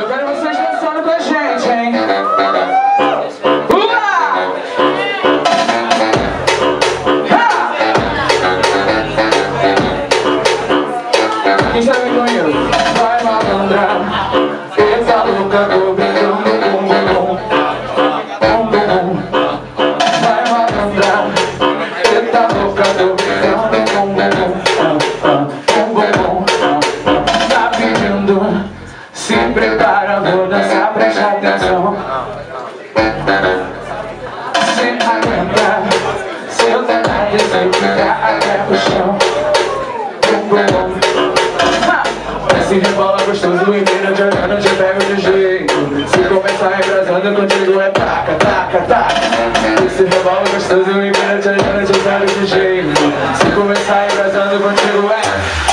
Eu quero vocês dançando com a gente, hein? Quem já conhece, vai malandrar. Essa louca tô com bumbum Com bumbum Vai malandrar. Essa louca tô com bumbum Com bumbum Tá pedindo prepara, vou dançar, presta atenção Sem aguentar, seu danado sem ficar até o chão. Esse de gostoso e vira de olhando, te pego de jeito. Se começar embrasando contigo é taca, taca, taca. Esse de gostoso e vira de olhando, te pego de jeito. Se começar embrasando contigo é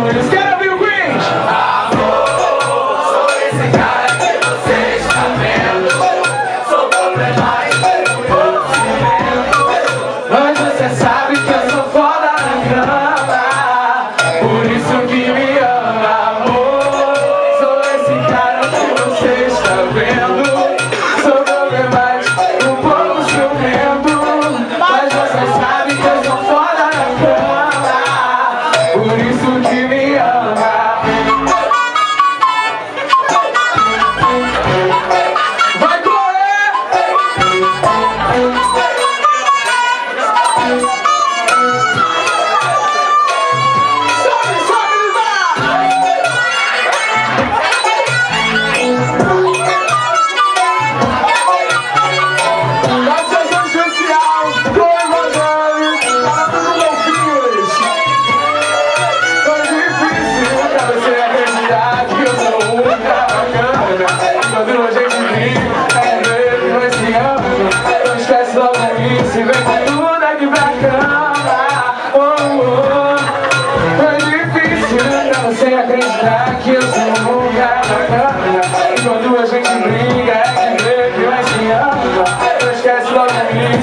Lord.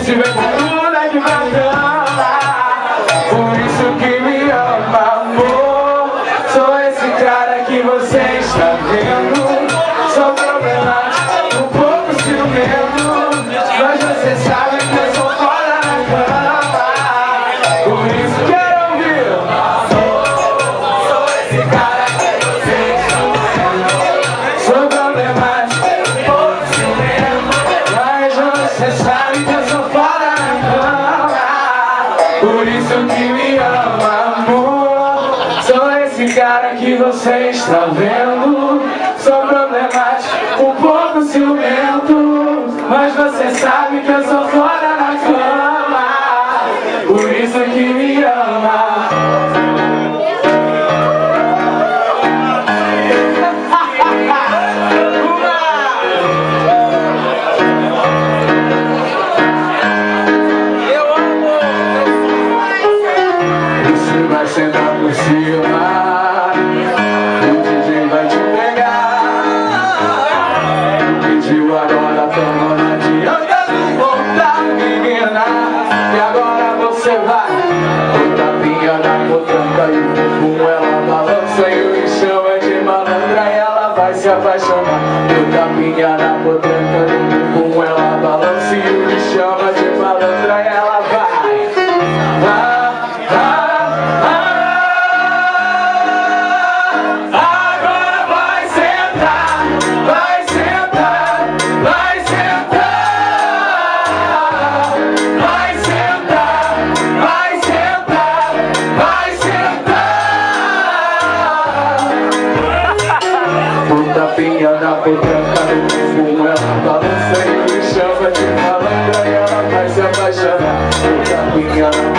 isso é cultura de matar Por isso que me ama, amor. Sou esse cara que você está E cara que você está vendo. Sou problemático, um pouco ciumento Mas você sabe que eu sou fora na cama. apaixonar Eu caminhará por Yeah.